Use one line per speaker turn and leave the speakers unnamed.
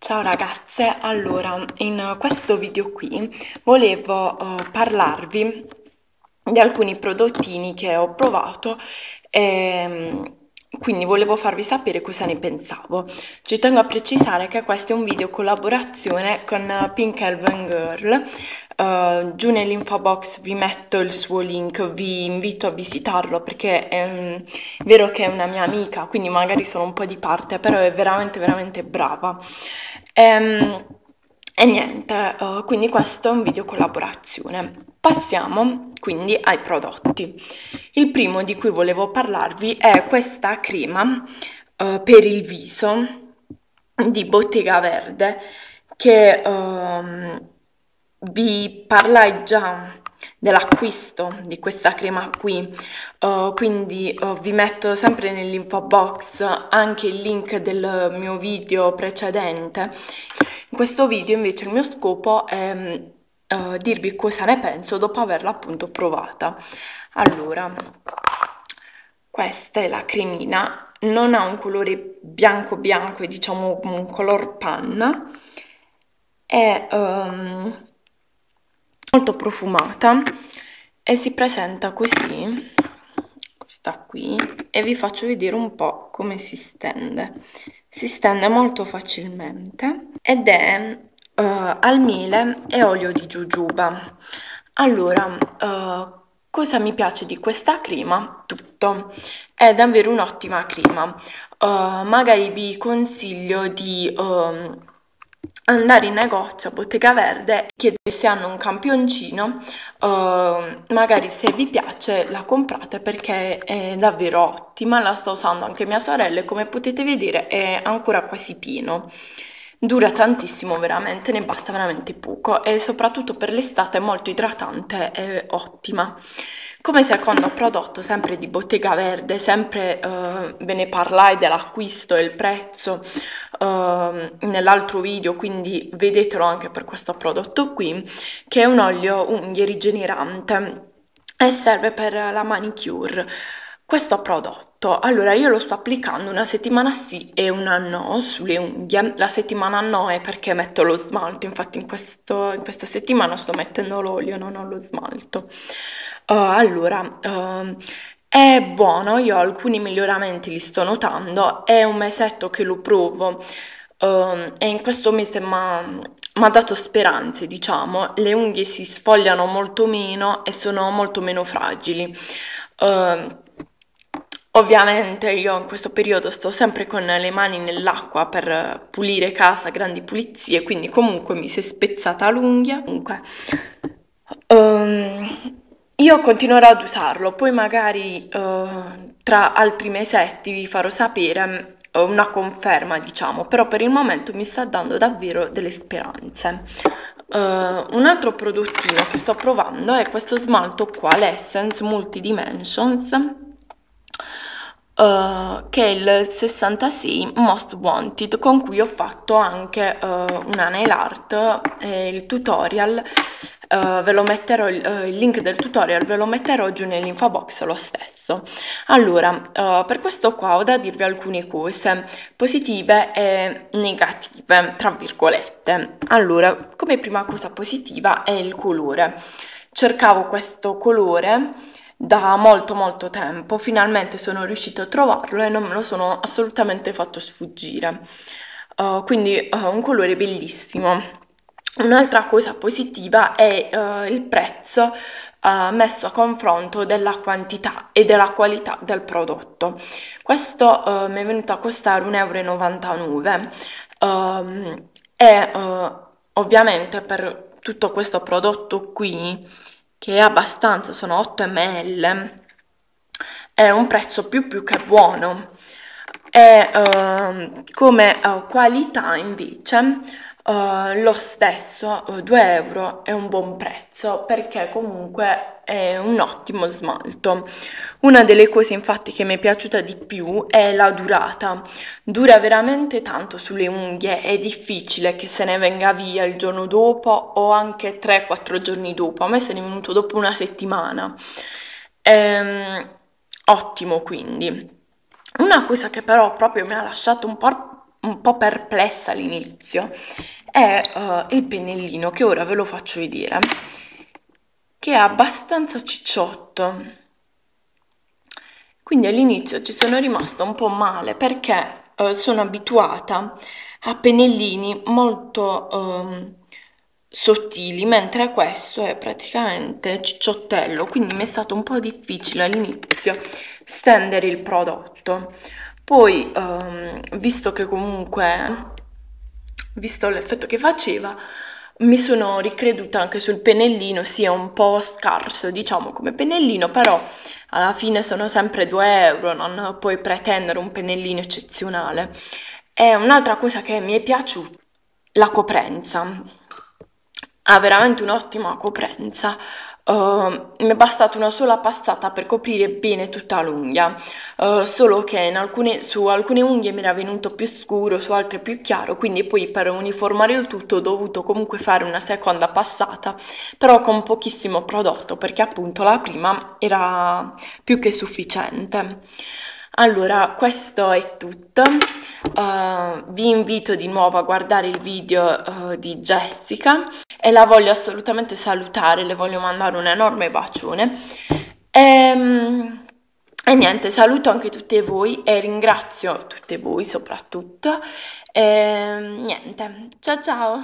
Ciao ragazze, allora in questo video qui volevo uh, parlarvi di alcuni prodottini che ho provato e ehm, quindi volevo farvi sapere cosa ne pensavo. Ci tengo a precisare che questo è un video collaborazione con Pink Elven Girl, uh, giù nell'info box vi metto il suo link, vi invito a visitarlo perché è um, vero che è una mia amica, quindi magari sono un po' di parte, però è veramente veramente brava. Ehm, e niente, uh, quindi questo è un video collaborazione. Passiamo quindi ai prodotti. Il primo di cui volevo parlarvi è questa crema uh, per il viso di Bottega Verde che uh, vi parlai già dell'acquisto di questa crema qui. Uh, quindi uh, vi metto sempre nell'info box anche il link del mio video precedente. In questo video invece il mio scopo è uh, dirvi cosa ne penso dopo averla appunto provata. Allora questa è la cremina. Non ha un colore bianco bianco diciamo un color panna. È um, molto profumata e si presenta così questa qui e vi faccio vedere un po' come si stende. Si stende molto facilmente ed è uh, al miele e olio di giugiuba. Allora uh, cosa mi piace di questa crema? tutto. È davvero un'ottima crema. Uh, magari vi consiglio di uh, andare in negozio a Bottega Verde, chiedere se hanno un campioncino, uh, magari se vi piace la comprate perché è davvero ottima, la sta usando anche mia sorella e come potete vedere è ancora quasi pieno. Dura tantissimo veramente, ne basta veramente poco e soprattutto per l'estate è molto idratante e ottima. Come secondo prodotto, sempre di Bottega Verde, sempre uh, ve ne parlai dell'acquisto e il prezzo uh, nell'altro video, quindi vedetelo anche per questo prodotto qui, che è un olio unghie rigenerante e serve per la manicure. Questo prodotto, allora io lo sto applicando una settimana sì e una no sulle unghie. La settimana no è perché metto lo smalto, infatti in, questo, in questa settimana sto mettendo l'olio, non ho lo smalto. Uh, allora, uh, è buono, io alcuni miglioramenti li sto notando, è un mesetto che lo provo uh, e in questo mese mi ha dato speranze, diciamo, le unghie si sfogliano molto meno e sono molto meno fragili. Uh, ovviamente io in questo periodo sto sempre con le mani nell'acqua per pulire casa, grandi pulizie, quindi comunque mi si è spezzata l'unghia. Comunque, um, io continuerò ad usarlo, poi magari uh, tra altri mesetti vi farò sapere uh, una conferma, diciamo, però per il momento mi sta dando davvero delle speranze. Uh, un altro prodottino che sto provando è questo smalto qua, l'Essence Multidimensions, Uh, che è il 66 Most Wanted con cui ho fatto anche uh, una nail art e il tutorial Uh, ve lo metterò il, uh, il, link del tutorial ve lo metterò giù nell'info box lo stesso. Allora uh, per questo qua ho da dirvi alcune cose positive e negative tra virgolette. Allora come prima cosa positiva è il colore. Cercavo questo colore da molto molto tempo finalmente sono riuscito a trovarlo e non me lo sono assolutamente fatto sfuggire. Quindi un colore bellissimo Un'altra cosa positiva è uh, il prezzo uh, messo a confronto della quantità e della qualità del prodotto. Questo uh, mi è venuto a costare 1,99 euro e ovviamente per tutto questo prodotto qui, che è abbastanza, sono 8 ml, è un prezzo più più che buono. E uh, come uh, qualità invece uh, lo stesso uh, 2 euro è un buon prezzo perché comunque è un ottimo smalto. Una delle cose infatti che mi è piaciuta di più è la durata. Dura veramente tanto sulle unghie, è difficile che se ne venga via il giorno dopo o anche 3-4 giorni dopo. A me se ne è venuto dopo una settimana. Ehm, ottimo quindi. Una cosa che però proprio mi ha lasciato un po' un po' perplessa all'inizio è uh, il pennellino che ora ve lo faccio vedere che è abbastanza cicciotto. Quindi all'inizio ci sono rimasta un po' male perché uh, sono abituata a pennellini molto um, sottili mentre questo è praticamente cicciottello quindi mi è stato un po' difficile all'inizio stendere il prodotto. Poi um, visto che comunque visto l'effetto che faceva mi sono ricreduta anche sul pennellino sia un po' scarso diciamo come pennellino però alla fine sono sempre 2 euro non puoi pretendere un pennellino eccezionale. E un'altra cosa che mi è piaciuta la ha veramente un'ottima coprenza Uh, mi è bastata una sola passata per coprire bene tutta l'unghia, uh, solo che alcune, su alcune unghie mi era venuto più scuro, su altre più chiaro, quindi poi per uniformare il tutto ho dovuto comunque fare una seconda passata, però con pochissimo prodotto, perché appunto la prima era più che sufficiente. Allora, questo è tutto. Uh, vi invito di nuovo a guardare il video uh, di Jessica e la voglio assolutamente salutare, le voglio mandare un enorme bacione. E, ehm, e niente, saluto anche tutte voi e ringrazio tutte voi soprattutto. E niente, ciao ciao!